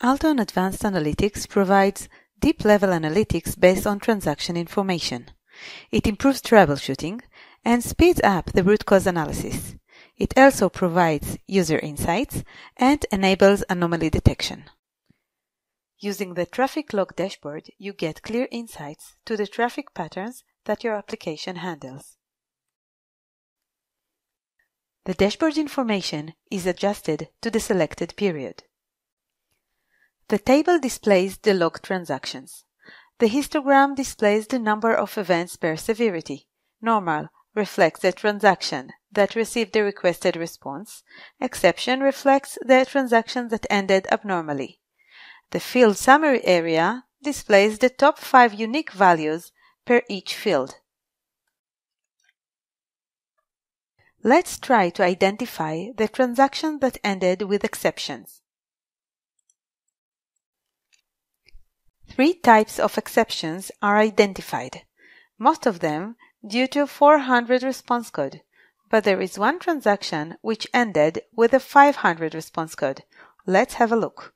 Alteon Advanced Analytics provides deep-level analytics based on transaction information. It improves troubleshooting and speeds up the root cause analysis. It also provides user insights and enables anomaly detection. Using the traffic log dashboard, you get clear insights to the traffic patterns that your application handles. The dashboard information is adjusted to the selected period. The table displays the log transactions. The histogram displays the number of events per severity. Normal reflects the transaction that received the requested response. Exception reflects the transaction that ended abnormally. The field summary area displays the top five unique values per each field. Let's try to identify the transaction that ended with exceptions. Three types of exceptions are identified, most of them due to 400 response code, but there is one transaction which ended with a 500 response code. Let's have a look.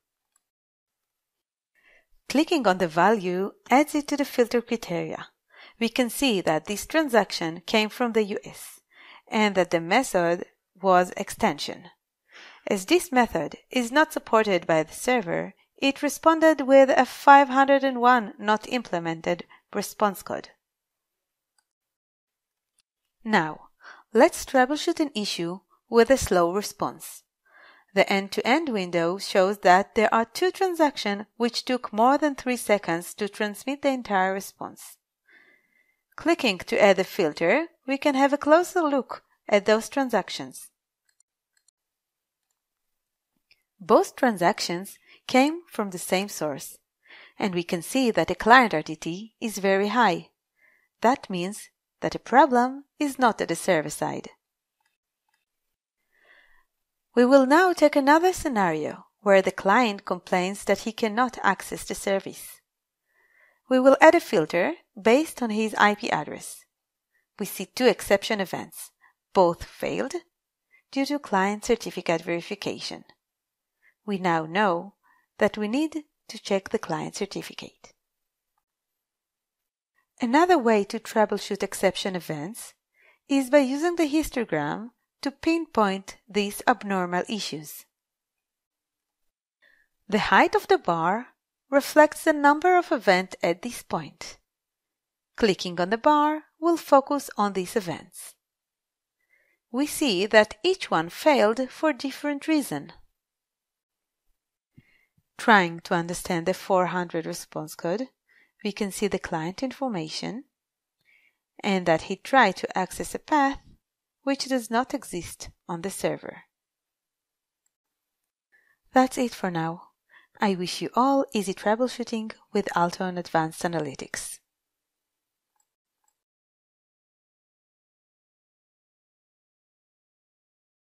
Clicking on the value adds it to the filter criteria. We can see that this transaction came from the US and that the method was extension. As this method is not supported by the server, it responded with a 501 not implemented response code. Now, let's troubleshoot an issue with a slow response. The end-to-end window shows that there are two transactions which took more than 3 seconds to transmit the entire response. Clicking to add a filter, we can have a closer look at those transactions. Both transactions came from the same source. And we can see that the client RTT is very high. That means that the problem is not at the server side. We will now take another scenario where the client complains that he cannot access the service. We will add a filter based on his IP address. We see two exception events. Both failed due to client certificate verification. We now know that we need to check the client certificate. Another way to troubleshoot exception events is by using the histogram to pinpoint these abnormal issues. The height of the bar reflects the number of events at this point. Clicking on the bar will focus on these events. We see that each one failed for different reason trying to understand the 400 response code, we can see the client information and that he tried to access a path which does not exist on the server. That's it for now. I wish you all easy troubleshooting with Alteon Advanced Analytics.